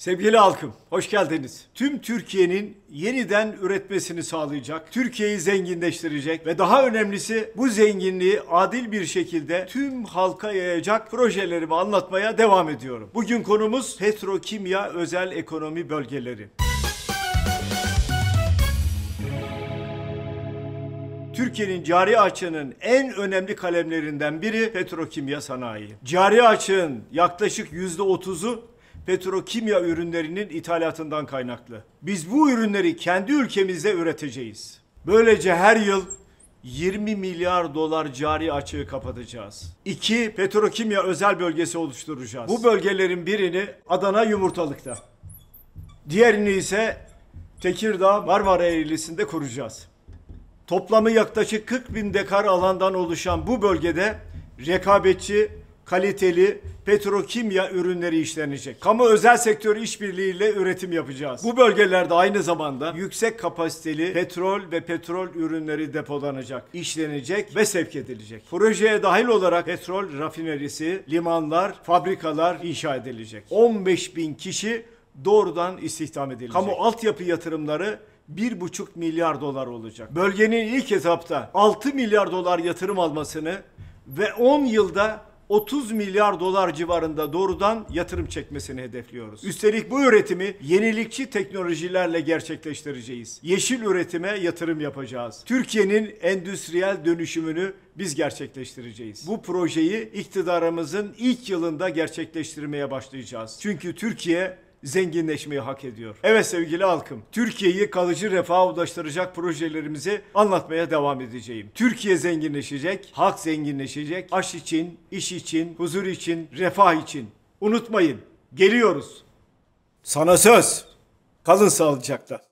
Sevgili halkım, hoş geldiniz. Tüm Türkiye'nin yeniden üretmesini sağlayacak, Türkiye'yi zenginleştirecek ve daha önemlisi bu zenginliği adil bir şekilde tüm halka yayacak projelerimi anlatmaya devam ediyorum. Bugün konumuz petrokimya özel ekonomi bölgeleri. Türkiye'nin cari açığının en önemli kalemlerinden biri petrokimya sanayi. Cari açığın yaklaşık %30'u petrokimya ürünlerinin ithalatından kaynaklı. Biz bu ürünleri kendi ülkemizde üreteceğiz. Böylece her yıl 20 milyar dolar cari açığı kapatacağız. İki, petrokimya özel bölgesi oluşturacağız. Bu bölgelerin birini Adana Yumurtalık'ta. Diğerini ise Tekirdağ Marmara Eğrisi'nde kuracağız. Toplamı yaklaşık 40 bin dekar alandan oluşan bu bölgede rekabetçi, kaliteli petrokimya ürünleri işlenecek. Kamu özel sektör işbirliğiyle üretim yapacağız. Bu bölgelerde aynı zamanda yüksek kapasiteli petrol ve petrol ürünleri depolanacak, işlenecek ve sevk edilecek. Projeye dahil olarak petrol rafinerisi, limanlar, fabrikalar inşa edilecek. 15 bin kişi doğrudan istihdam edilecek. Kamu altyapı yatırımları 1,5 milyar dolar olacak. Bölgenin ilk etapta 6 milyar dolar yatırım almasını ve 10 yılda 30 milyar dolar civarında doğrudan yatırım çekmesini hedefliyoruz. Üstelik bu üretimi yenilikçi teknolojilerle gerçekleştireceğiz. Yeşil üretime yatırım yapacağız. Türkiye'nin endüstriyel dönüşümünü biz gerçekleştireceğiz. Bu projeyi iktidarımızın ilk yılında gerçekleştirmeye başlayacağız. Çünkü Türkiye zenginleşmeyi hak ediyor. Evet sevgili halkım, Türkiye'yi kalıcı refaha ulaştıracak projelerimizi anlatmaya devam edeceğim. Türkiye zenginleşecek, halk zenginleşecek, aş için, iş için, huzur için, refah için. Unutmayın, geliyoruz. Sana söz. Kalın sağlıcakla.